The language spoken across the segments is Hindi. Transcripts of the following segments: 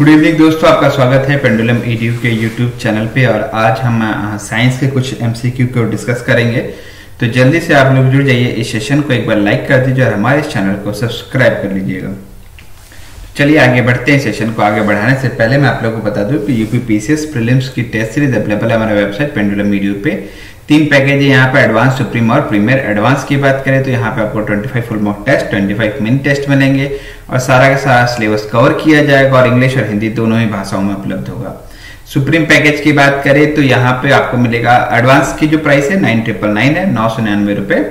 गुड इवनिंग दोस्तों, आपका स्वागत है पेंडुलम ईडीयू के यूट्यूब चैनल पे और आज हम साइंस के कुछ एमसीक्यू को डिस्कस करेंगे। तो जल्दी से आप लोग जुड़ जाइए इस सेशन को, एक बार लाइक कर दीजिए और हमारे इस चैनल को सब्सक्राइब कर लीजिएगा। चलिए आगे बढ़ते हैं सेशन को, आगे बढ़ाने से पहले मैं आप लोगों को बता दूँ कि यूपी पीसीएस प्रीलिम्स की टेस्ट सीरीज़ अवेलेबल है हमारे वेबसाइट पेंडुलम मीडियो पे। तीन पैकेज है यहाँ पे एडवांस सुप्रीम और प्रीमियर एडवांस की बात करें तो यहाँ पे आपको 25 full mock test 25 mini test मिलेंगे और सारा का सारा सिलेबस कवर किया जाएगा और इंग्लिश और हिंदी दोनों ही भाषाओं में उपलब्ध होगा। सुप्रीम पैकेज की बात करें तो यहाँ पे आपको मिलेगा एडवांस की जो प्राइस है नाइन ट्रिपल नाइन है, नौ सौ निन्यानवे रुपए।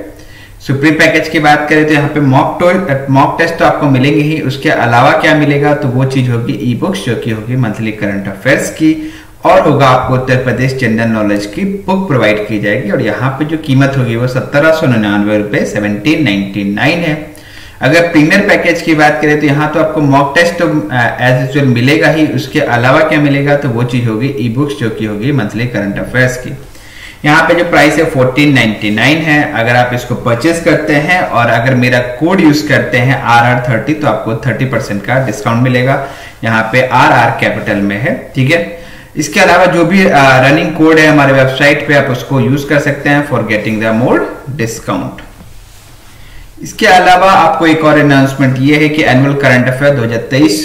सुप्रीम पैकेज की बात करें तो यहाँ पे मॉक मॉक टेस्ट तो आपको मिलेंगे ही। उसके अलावा क्या मिलेगा तो वो चीज़ होगी ई बुक्स जो की होगी मंथली करंट अफेयर्स की। और होगा आपको उत्तर प्रदेश जनरल नॉलेज की बुक प्रोवाइड की जाएगी और यहाँ पे जो कीमत होगी वो सत्रह सौ निन्यानवे रुपए सेवनटीन नाइनटी नाइन है। अगर प्रीमियर पैकेज की बात करें तो यहाँ तो आपको मॉक टेस्ट तो एज यूजल मिलेगा ही। उसके अलावा क्या मिलेगा तो वो चीज़ होगी ई बुक्स जो की होगी मंथली करंट अफेयर्स की। यहाँ पे जो प्राइस है 1499 है। अगर आप इसको परचेस करते हैं और अगर मेरा कोड यूज़ करते हैं आर आर थर्टी तो आपको 30 परसेंट का डिस्काउंट मिलेगा। यहाँ पे आर आर कैपिटल में है, ठीक है? इसके अलावा जो भी रनिंग कोड है हमारे वेबसाइट पे, आप उसको यूज़ कर सकते हैं for getting the more discount इसके अलावा आपको एक और अनाउंसमेंट ये है कि एनुअल करंट अफेयर 2023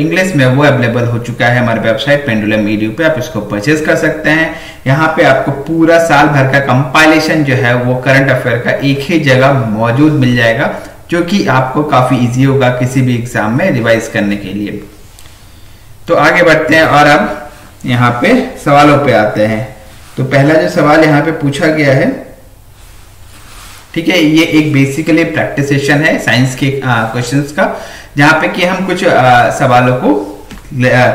इंग्लिश में वो अवेलेबल हो चुका है हमारे वेबसाइट पेंडुलम ईडियो पे, आप इसको परचेज कर सकते हैं। यहाँ पे आपको पूरा साल भर का कंपाइलेशन जो है वो करंट अफेयर का एक ही जगह मौजूद मिल जाएगा, जो कि आपको काफ़ी इजी होगा किसी भी एग्ज़ाम में रिवाइज करने के लिए। तो आगे बढ़ते हैं और अब यहाँ पे सवालों पे आते हैं। तो पहला जो सवाल यहाँ पे पूछा गया है ठीक है ये एक बेसिकली प्रैक्टिस सेशन है साइंस के क्वेश्चंस का जहाँ पे कि हम कुछ आ, सवालों को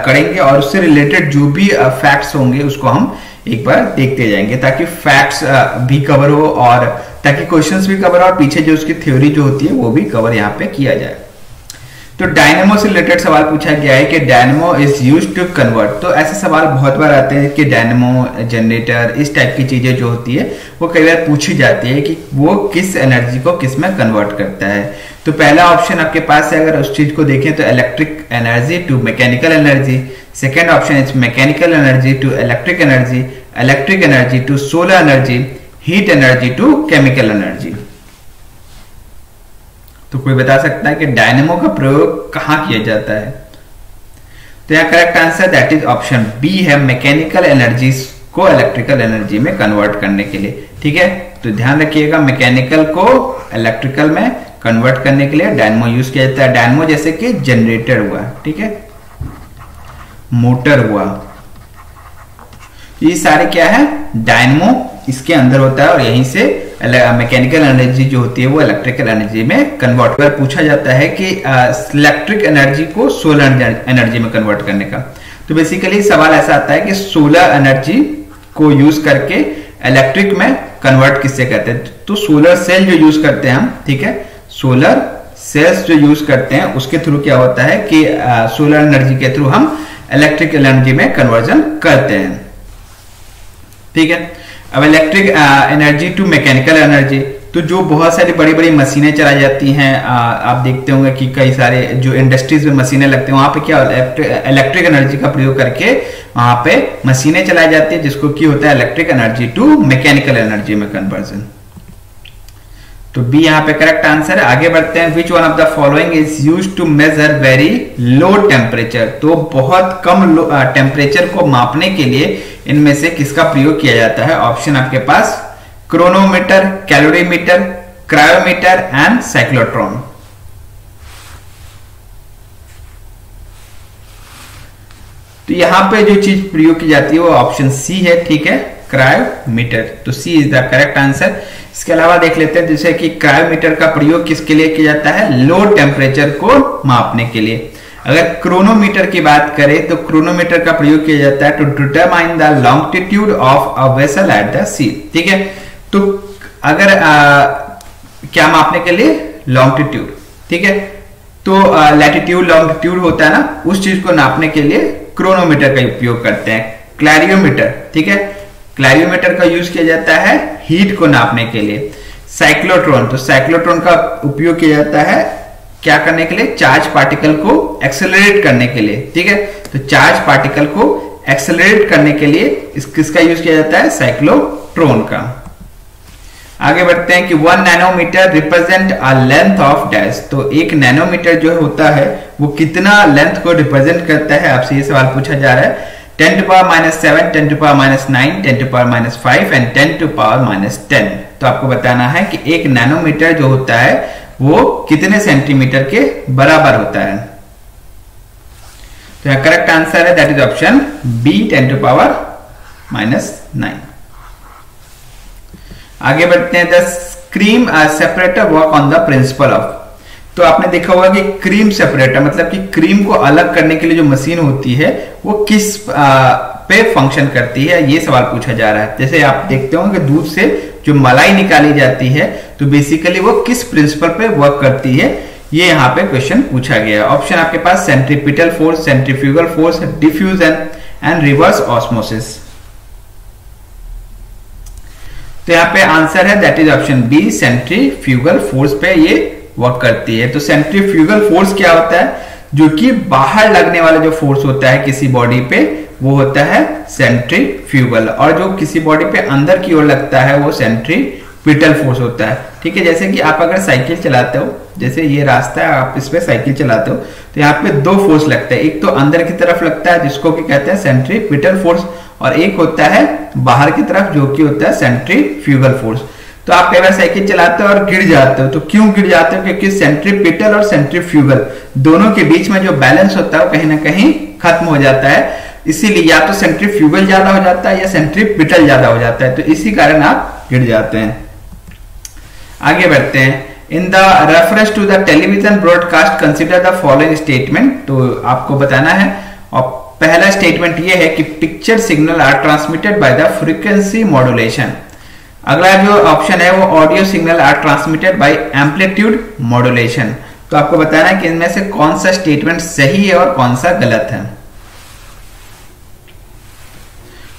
करेंगे और उससे रिलेटेड जो भी फैक्ट्स होंगे उसको हम एक बार देखते जाएँगे ताकि फैक्ट्स भी कवर हो और ताकि क्वेश्चंस भी कवर हो और पीछे जो उसकी थ्योरी जो होती है वो भी कवर यहाँ पे किया जाए। तो डायनेमो से रिलेटेड सवाल पूछा गया है कि dynamo is use to convert तो ऐसे सवाल बहुत बार आते हैं कि डायनेमो जनरेटर इस टाइप की चीज़ें जो होती है, वो कई बार पूछी जाती है कि वो किस एनर्जी को किसमें कन्वर्ट करता है। तो पहला ऑप्शन आपके पास है, अगर उस चीज़ को देखें तो electric energy to mechanical energy second option is mechanical energy to electric energy electric energy to solar energy heat energy to chemical energy तो कोई बता सकता है कि डायनेमो का प्रयोग कहाँ किया जाता है? तो यहाँ correct answer that is option B है मैकेनिकल एनर्जी को इलेक्ट्रिकल एनर्जी में कन्वर्ट करने के लिए। ठीक है? तो ध्यान रखिएगा मैकेनिकल को इलेक्ट्रिकल में कन्वर्ट करने के लिए डायनमो यूज़ किया जाता है। डायनमो जैसे कि जनरेटर हुआ, ठीक है? मोटर हुआ। ये सारे क्या है? डायनमो इसके अंदर होता है और यहीं से मैकेनिकल एनर्जी जो होती है वो इलेक्ट्रिकल एनर्जी में कन्वर्ट कर पूछा जाता है कि इलेक्ट्रिक एनर्जी को सोलर एनर्जी में कन्वर्ट करने का। तो बेसिकली सवाल ऐसा आता है कि सोलर एनर्जी को यूज़ करके इलेक्ट्रिक में कन्वर्ट किससे करते हैं? तो सोलर सेल जो यूज़ करते हैं हम, ठीक है? सोलर सेल्स जो यूज़ करते हैं, उसके थ्रू क्या होता है कि सोलर एनर्जी के थ्रू हम इलेक्ट्रिक एनर्जी में कन्वर्जन करते हैं। ठीक है? अब electric energy to mechanical energy तो जो बहुत सारी बड़ी बड़ी मशीनें चलाई जाती हैं आप देखते होंगे कि कई सारे जो इंडस्ट्रीज़ में मशीनें लगती हैं, वहाँ पे क्या इलेक्ट्रिक एनर्जी का प्रयोग करके वहाँ पे मशीनें चलाई जाती है, जिसको की होता है electric energy to mechanical energy में कन्वर्जन तो बी यहाँ पे करेक्ट आंसर है। आगे बढ़ते हैं। Which one of the following is use to measure very low temperature तो बहुत कम टेम्परेचर को मापने के लिए इनमें से किसका प्रयोग किया जाता है? ऑप्शन आपके पास chronometer calorimeter cryometer and cyclotron तो यहाँ पे जो चीज़ प्रयोग की जाती है वो ऑप्शन सी है, ठीक है? क्रायोमीटर तो C is the correct answer इसके अलावा देख लेते हैं जैसे कि क्रायोमीटर का प्रयोग किसके लिए किया जाता है? लो टेम्परेचर को मापने के लिए. अगर क्रोनोमीटर की बात करें तो क्रोनोमीटर का प्रयोग किया जाता है to determine the longitude of a vessel at the sea ठीक है? तो अगर आ, क्या मापने के लिए? लॉन्गिट्यूड ठीक है? तो लैटिट्यूड लॉन्गिट्यूड होता है ना उस चीज़ को नापने के लिए क्रोनोमीटर का उपयोग करते हैं। क्लैरियोमीटर ठीक है? क्लैरियोमीटर का यूज़ किया जाता है हीट को नापने के लिए। साइक्लोट्रॉन तो साइक्लोट्रॉन का उपयोग किया जाता है क्या करने के लिए? चार्ज पार्टिकल को एक्सेलरेट करने के लिए, ठीक है? तो चार्ज पार्टिकल को एक्सेलरेट करने के लिए इस किसका यूज़ किया जाता है? साइक्लोट्रोन का। आगे बढ़ते हैं कि one nanometer represent a length of dash तो एक नैनोमीटर जो होता है, वो कितना लेंथ को रिप्रेजेंट करता है? आपसे ये सवाल पूछा जा रहा है। Ten to power minus seven ten to power minus nine ten to power minus five and ten to power minus ten तो आपको बताना है कि एक नैनोमीटर जो होता है वो कितने सेंटीमीटर के बराबर होता है? तो करेक्ट आंसर है that is option B ten to power minus nine आगे बढ़ते हैं the cream separator work on the principle of तो आपने देखा होगा कि क्रीम सेपरेटर मतलब कि क्रीम को अलग करने के लिए जो मशीन होती है वो किस आ, पे फ़ंक्शन करती है, ये सवाल पूछा जा रहा है। जैसे आप देखते हो कि दूध से जो मलाई निकाली जाती है तो बेसिकली वो किस प्रिंसिपल पे वर्क करती है, ये यहाँ पे क्वेश्चन पूछा गया। है ऑप्शन आपके पास centripetal force centrifugal force diffusion and reverse osmosis तो यहाँ पे आंसर है that is option B centrifugal force पे ये वर्क करती है। तो सेंट्रीफ्यूगल फोर्स क्या होता है? जो कि बाहर लगने वाला जो फोर्स होता है किसी बॉडी पे वो होता है सेंट्रीफ्यूगल। और जो किसी बॉडी पे अंदर की ओर लगता है, वो सेंट्रीपिटल फोर्स होता है। ठीक है, जैसे कि आप अगर साइकिल चलाते हो, जैसे ये रास्ता है, आप इस पे साइकिल चलाते हो तो यहाँ पे दो फोर्स लगता है। एक तो अंदर की तरफ़ लगता है, जिसको कि कहते हैं सेंट्रीपिटल फोर्स और एक होता है बाहर की तरफ़, जो कि होता है सेंट्रीफ्यूगल फोर्स तो आप कई बार साइकिल चलाते हो और गिर जाते हो तो क्यों गिर जाते हो? क्योंकि सेंट्रीपिटल और सेंट्रीफ्यूगल, दोनों के बीच में जो बैलेंस होता है, वो कहीं ना कहीं खत्म हो जाता है। इसीलिए या तो सेंट्रीफ्यूगल ज़्यादा हो जाता है या सेंट्रीपिटल ज़्यादा हो जाता है तो इसी कारण आप गिर जाते हैं। आगे बढ़ते हैं। In the reference to the television broadcast consider the following statement तो आपको बताना है। और पहला स्टेटमेंट ये है कि picture signal are transmitted by the frequency modulation अगला जो ऑप्शन है, वो audio signal are transmitted by amplitude modulation तो आपको बताना है कि इनमें से कौन सा स्टेटमेंट सही है और कौन सा गलत है।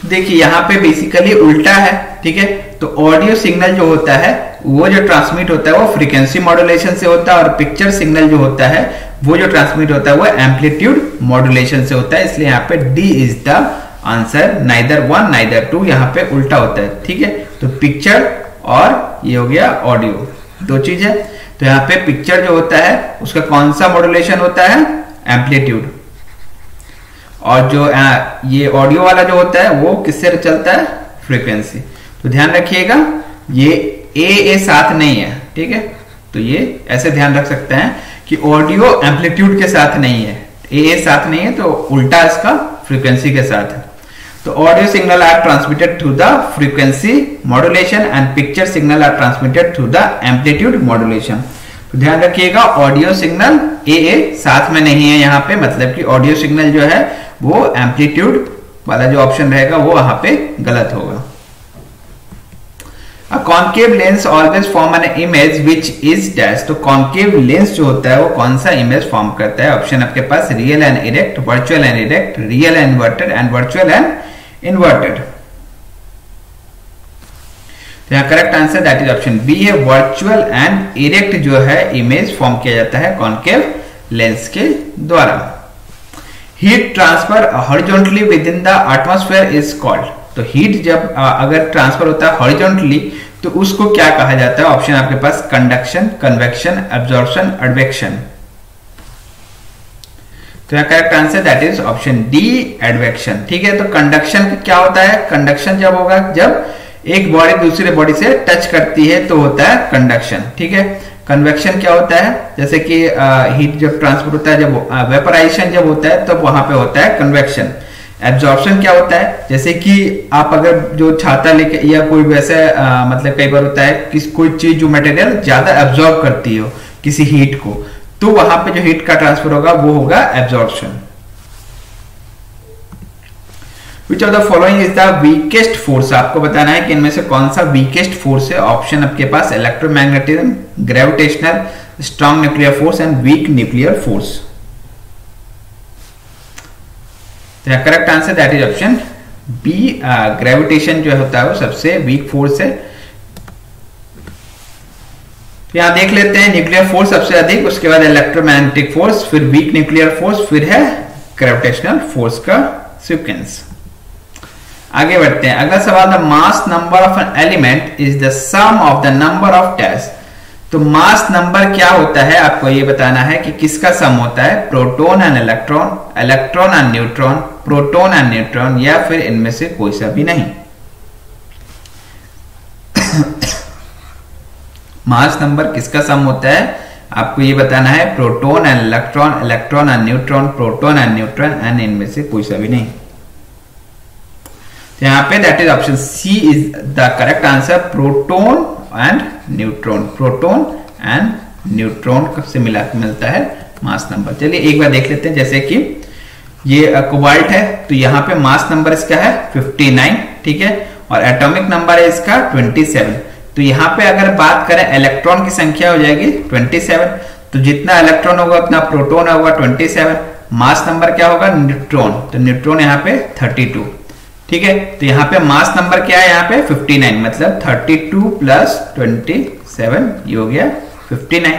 देखिए, यहाँ पे बेसिकली उल्टा है, ठीक है? तो ऑडियो सिग्नल जो होता है, वो जो ट्रांसमिट होता है, वो फ्रीक्वेंसी मॉड्यूलेशन से होता है और पिक्चर सिग्नल जो होता है, वो जो ट्रांसमिट होता है, वो एम्पलीट्यूड मॉड्यूलेशन से होता है। इसलिए यहाँ पे D is the answer neither one neither two यहाँ पे उल्टा होता है, ठीक है? तो पिक्चर और ये हो गया ऑडियो दो चीज़। है तो यहाँ पे पिक्चर जो होता है, उसका कौन सा मॉड्यूलेशन होता है? एम्पलीट्यूड और जो आ, ये ऑडियो वाला जो होता है वो किससे चलता है? फ्रीक्वेंसी तो ध्यान रखिएगा ये ए ए साथ नहीं है ठीक है? तो ये ऐसे ध्यान रख सकते हैं कि ऑडियो एम्पलीट्यूड के साथ नहीं है। ए ए साथ नहीं है तो उल्टा इसका फ्रीक्वेंसी के साथ है। तो audio signal are transmitted through the frequency modulation and picture signal are transmitted through the amplitude modulation तो ध्यान रखिएगा ऑडियो सिग्नल ए ए साथ में नहीं है यहाँ पे मतलब कि ऑडियो सिग्नल जो है वो एम्पलीट्यूड वाला जो ऑप्शन रहेगा वो वहाँ पे गलत होगा। Concave lens always form an image which is dash तो कॉन्केव लेंस जो होता है वो कौन सा इमेज फॉर्म करता है? ऑप्शन आपके पास real and erect virtual and erect real and inverted and virtual and inverted तो यहाँ correct answer that is option B है। वर्चुअल एंड इरेक्ट जो है इमेज फॉर्म किया जाता है कॉन्केव लेंस के द्वारा। Heat transfer horizontally within the atmosphere is called तो हीट जब अगर ट्रांसफ़र होता है हॉरिजॉन्टली तो उसको क्या कहा जाता है? ऑप्शन आपके पास कंडक्शन कन्वेक्शन एब्जॉर्प्शन एडवेक्शन तो correct answer that is option D advection ठीक है? तो कंडक्शन क्या होता है? कंडक्शन जब होगा, जब एक बॉडी दूसरे बॉडी से टच करती है तो होता है कंडक्शन ठीक है? कन्वेक्शन क्या होता है? जैसे कि हीट जब ट्रांसफ़र होता है, जब वेपराइजेशन जब होता है, तब वहाँ पे होता है कन्वेक्शन एब्जॉर्प्शन क्या होता है? जैसे कि आप अगर जो छाता लेके, या कोई वैसे मतलब कई बार होता है कि कोई चीज़ जो मटेरियल ज़्यादा एब्जॉर्ब करती हो, किसी हीट को तो वहाँ पे जो हीट का ट्रांसफ़र होगा, वो होगा absorption which of the following is the weakest force आपको बताना है कि इनमें से कौन सा वीकेस्ट फोर्स है? ऑप्शन आपके पास electromagnetism gravitational strong nuclear force and weak nuclear force correct answer that is option B gravitation जो होता है वो सबसे वीक फोर्स है। यहाँ देख लेते हैं न्यूक्लियर फोर्स सबसे अधिक, उसके बाद इलेक्ट्रोमैग्नेटिक फोर्स फिर वीक न्यूक्लियर फोर्स फिर है ग्रेविटेशनल फोर्स का सिक्वेंस आगे बढ़ते हैं। अगला सवाल the mass number of an element is the sum of the number of test तो मास नंबर क्या होता है? आपको ये बताना है कि किसका सम होता है? Proton and electron electron and neutron proton and neutron या फिर इनमें से कोई सा भी नहीं। मास नंबर किसका सम होता है? आपको ये बताना है proton and electron electron and neutron proton and neutron and इनमें से कोई सा भी नहीं। तो यहाँ पे that is option C is the correct answer proton and neutron proton and neutron कब से मिला, मिलता है? मास नंबर चलिए एक बार देख लेते हैं, जैसे कि ये कोबाल्ट है तो यहाँ पे मास नंबर इसका है 59 ठीक है? और एटॉमिक नंबर है इसका 27 तो यहाँ पे अगर बात करें इलेक्ट्रॉन की संख्या हो जाएगी 27 तो जितना इलेक्ट्रॉन होगा, उतना प्रोटोन होगा 27 मास नंबर क्या होगा? न्यूट्रॉन तो न्यूट्रॉन यहाँ पे 32 ठीक है? तो यहाँ पे मास नंबर क्या है यहाँ पे? 59 मतलब 32 प्लस ट्वेंटी ये हो गया 59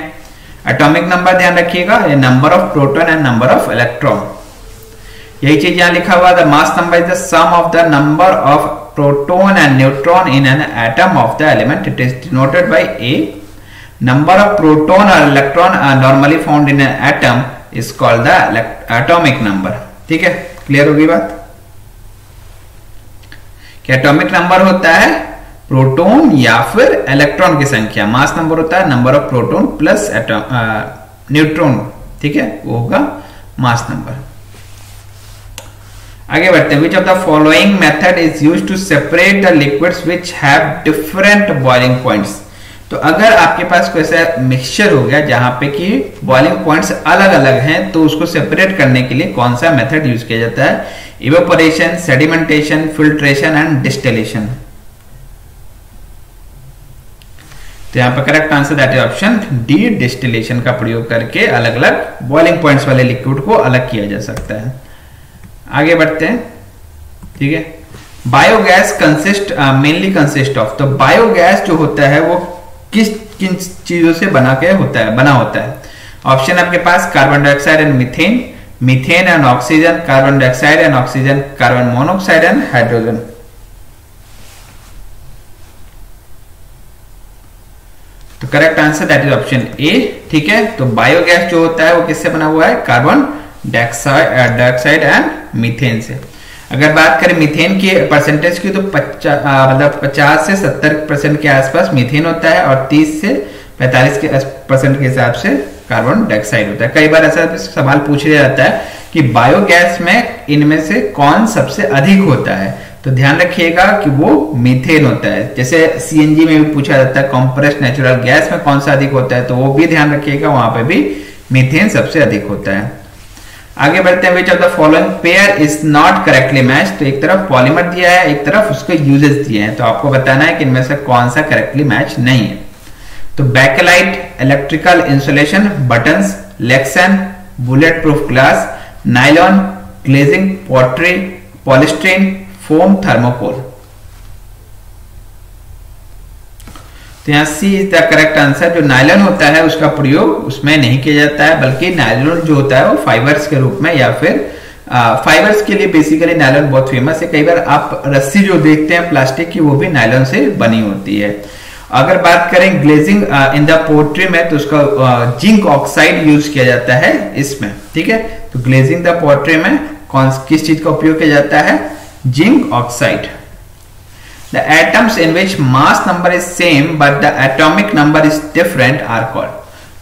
एटॉमिक नंबर ध्यान रखिएगा, ये number of proton and number of electron यही चीज़ यहाँ लिखा हुआ the mass number is the sum of the number of proton and neutron in an atom of the element it is denoted by A number of proton और electron are normally found in an atom is called the atomic number ठीक है? क्लियर होगी बात? एटॉमिक नंबर होता है? प्रोटॉन या फिर इलेक्ट्रॉन की संख्या। मास नंबर होता है number of proton plus neutron ठीक है? वो होगा मास नंबर आगे बढ़ते हैं। Which of the following method is use to separate the liquids which have different boiling points तो अगर आपके पास कोई ऐसा मिक्सचर हो गया जहाँ पे कि बॉइलिंग पॉइंट्स अलग अलग हैं तो उसको सेपरेट करने के लिए कौन सा मेथड यूज़ किया जाता है? Evaporation sedimentation filtration and distillation तो यहाँ पर correct answer that is option D distillation का प्रयोग करके अलग अलग बॉइलिंग पॉइंट्स वाले लिक्विड को अलग किया जा सकता है। आगे बढ़ते हैं। ठीक है? Biogas consist mainly consist of तो बायोगैस जो होता है वो किस, किन चीज़ों से बना के होता है, बना होता है? ऑप्शन आपके पास carbon dioxide and methane methane and oxygen carbon dioxide and oxygen carbon monoxide and hydrogen तो correct answer that is option A ठीक है? तो बायोगैस जो होता है, वो किससे बना हुआ है? Carbon dioxide dioxide and methane से। अगर बात करें मीथेन की परसेंटेज की तो मतलब पचास से सत्तर परसेंट के आसपास मीथेन होता है और तीस से पैंतालीस के परसेंट के हिसाब से कार्बन डाइऑक्साइड होता है। कई बार ऐसा सवाल पूछा जाता है कि बायोगैस में इनमें से कौन सबसे अधिक होता है? तो ध्यान रखिएगा कि वो मीथेन होता है। जैसे सीएनजी में भी पूछा जाता है कॉम्प्रेस नेचुरल गैस में कौन सा अधिक होता है? तो वो भी ध्यान रखिएगा, वहाँ पे भी मीथेन सबसे अधिक होता है। आगे बढ़ते हैं which of the following pair is not correctly match तो एक तरफ़ पॉलीमर दिया है, एक तरफ़ उसके यूजेस दिए हैं। तो आपको बताना है कि इनमें से कौन सा करेक्टली मैच नहीं है। तो bakelite electrical insulation button lexan bullet proof glass nylon glazing pottery polystyrene foam thermocol तो यहाँ C is the correct answer जो नायलन होता है, उसका प्रयोग उसमें नहीं किया जाता है, बल्कि नायलन जो होता है, वो फाइबर्स के रूप में या फिर फाइबर्स के लिए बेसिकली नायलन बहुत फ़ेमस है। कई बार आप रस्सी जो देखते हैं प्लास्टिक की, वो भी नायलन से बनी होती है। अगर बात करें ग्लेजिंग इन द पोट्री में तो उसका जिंक ऑक्साइड यूज़ किया जाता है इसमें, ठीक है? तो ग्लेजिंग द पोट्री में कौन, किस चीज़ का उपयोग किया जाता है? Zinc oxide The atoms in which mass number is same, but the atomic number is different are called.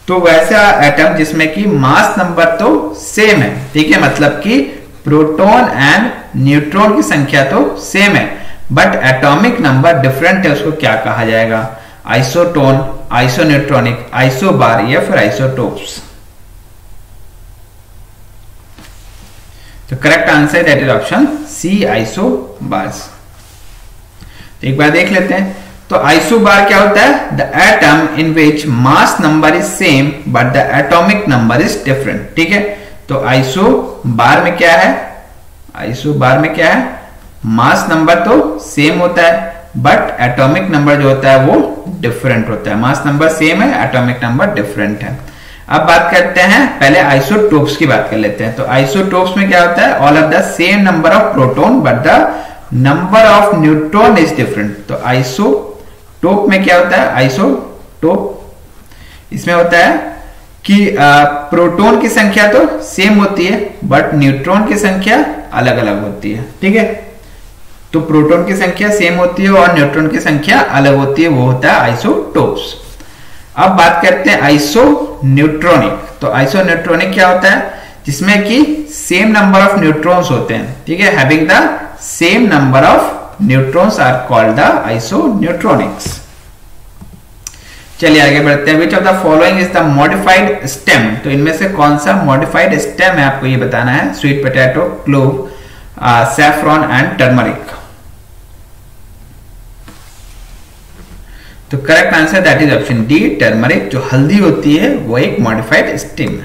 तो वैसा एटम जिसमें कि मास नंबर तो सेम है, ठीक है? मतलब कि प्रोटॉन एंड न्यूट्रॉन की संख्या तो सेम है बट एटॉमिक नंबर डिफरेंट है, उसको क्या कहा जाएगा? आइसोटोन आइसोन्यूट्रॉनिक आइसोबार या फिर आइसोटोप्स तो correct answer that is option C isobars तो एक बार देख लेते हैं। तो आइसो बार क्या होता है? The atom in which mass number is same but the atomic number is different ठीक है? तो आइसो बार में क्या है? आइसो बार में क्या है? मास नंबर तो सेम होता है। बट एटॉमिक नंबर जो होता है वो डिफरेंट होता है। मास नंबर सेम है एटॉमिक नंबर डिफरेंट है। अब बात करते हैं, पहले आइसोटोप्स की बात कर लेते हैं। तो आइसोटोप्स में क्या होता है? All of the same number of proton but the number of neutron is different तो आइसोटोप में क्या होता है? आइसोटोप इसमें होता है कि प्रोटोन की संख्या तो सेम होती है बट न्यूट्रॉन की संख्या अलग अलग होती है। ठीक है? तो प्रोटोन की संख्या सेम होती है और न्यूट्रॉन की संख्या अलग होती है, वो होता है आइसोटोप्स। अब बात करते हैं आइसो न्यूट्रॉनिक तो आइसो न्यूट्रॉनिक क्या होता है? जिसमें कि सेम नंबर ऑफ़ न्यूट्रॉन्स होते हैं। ठीक है? Having the same number of neutrons are called the iso neutronics चलिए आगे बढ़ते हैं। Which of the following is the modified stem तो इनमें से कौन सा मॉडिफाइड स्टेम है, आपको ये बताना है? Sweet potato clove saffron and turmeric तो correct answer that is option D turmeric जो हल्दी होती है, वो एक modified stem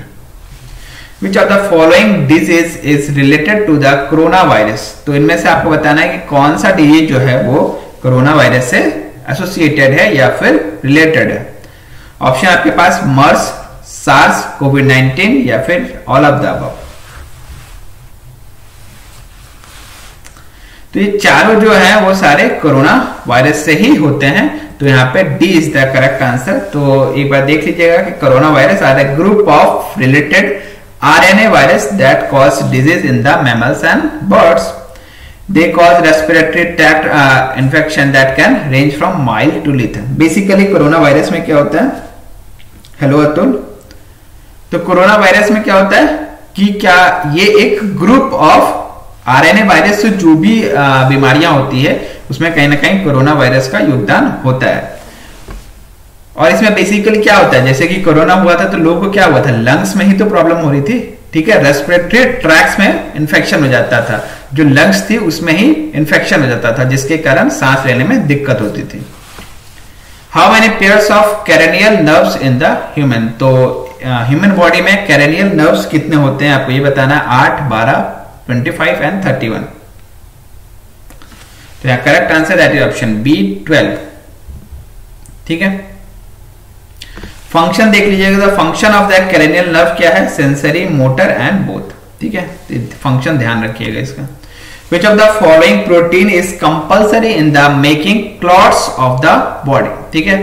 which of the following disease is related to the corona virus तो इनमें से आपको बताना है कि कौन सा डिज़ीज़ जो है, वो कोरोना वायरस से एसोसिएटेड है या फिर रिलेटेड है। ऑप्शन आपके पास मर्स सार्स कोविड 19 या फिर ऑल ऑफ़ द अबव तो ये चारों जो है वो सारे कोरोना वायरस से ही होते हैं। तो यहाँ पे D is the correct answer तो एक बार देख लीजिएगा कि corona virus are a group of related RNA virus that cause disease in the mammals and birds cause respiratory tract uh, infection that can range from mild to lethal. Basically corona virus में क्या होता है? हेलो अतुल तो कोरोना वायरस में क्या होता है? कि क्या ये एक ग्रुप ऑफ़ आरएनए वायरस से जो भी बीमारियाँ होती है, उसमें कहीं ना कहीं कोरोना वायरस का योगदान होता है। और इसमें बेसिकली क्या होता है? जैसे कि कोरोना हुआ था तो लोगों को क्या हुआ था? लंग्स में ही तो प्रॉब्लम हो रही थी, ठीक है? रेस्पिरेटरी ट्रैक्स में इंफेक्शन हो जाता था। जो लंग्स थी, उसमें ही इंफेक्शन हो जाता था, जिसके कारण सांस लेने में दिक्कत होती थी। How many pairs of cranial nerves in the human तो ह्यूमन बॉडी में कैरेनियल नर्व्स कितने होते हैं? आपको ये बताना आठ, बारह twenty five and thirty one तो correct answer that is option B twelve ठीक है? फ़ंक्शन देख लीजिएगा function of the cranial nerve क्या है? सेंसरी मोटर एंड बोथ ठीक है? फ़ंक्शन ध्यान रखिएगा इसका। Which of the following protein is compulsory in the making clots of the body ठीक है?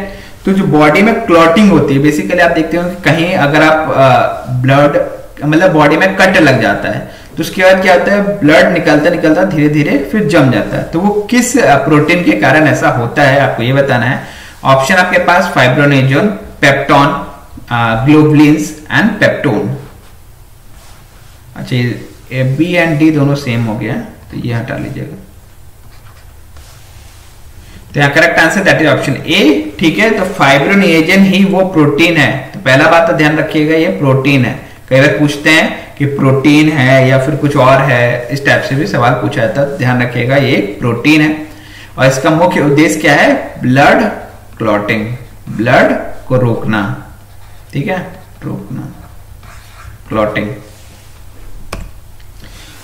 तो जो बॉडी में क्लॉटिंग होती है बेसिकली आप देखते हो कहीं अगर आप ब्लड मतलब बॉडी में कट लग जाता है तो उसके बाद क्या होता है? ब्लड निकलता निकलता, धीरे धीरे फिर जम जाता है। तो वो किस प्रोटीन के कारण ऐसा होता है? आपको ये बताना है। ऑप्शन आपके पास फाइब्रोनेजोन पेप्टॉन ग्लोबलिन्स एंड पेप्टोन अच्छा ये बी एंड डी दोनों सेम हो गया तो ये हटा लीजिएगा। तो यहाँ correct answer that is option A ठीक है? तो फाइब्रोनिएजन ही वो प्रोटीन है। तो पहला बात तो ध्यान रखिएगा, ये प्रोटीन है। कई बार पूछते हैं कि प्रोटीन है या फिर कुछ और है, इस टाइप से भी सवाल पूछा जाता है। ध्यान रखिएगा, ये प्रोटीन है। और इसका मुख्य उद्देश्य क्या है? Blood clotting. ब्लड को रोकना। ठीक है? रोकना। क्लॉटिंग।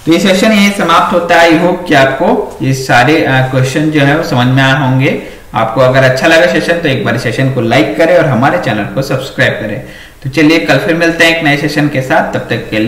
तो ये सेशन यही समाप्त होता है। आई होप कि आपको ये सारे क्वेश्चन जो है वो समझ में आए होंगे। आपको अगर अच्छा लगा सेशन तो एक बार सेशन को लाइक करें और हमारे चैनल को सब्सक्राइब करें। तो चलिए, कल फिर मिलते हैं एक नए सेशन के साथ। तब तक के लिए